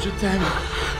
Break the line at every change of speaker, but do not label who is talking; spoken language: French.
Je t'aime.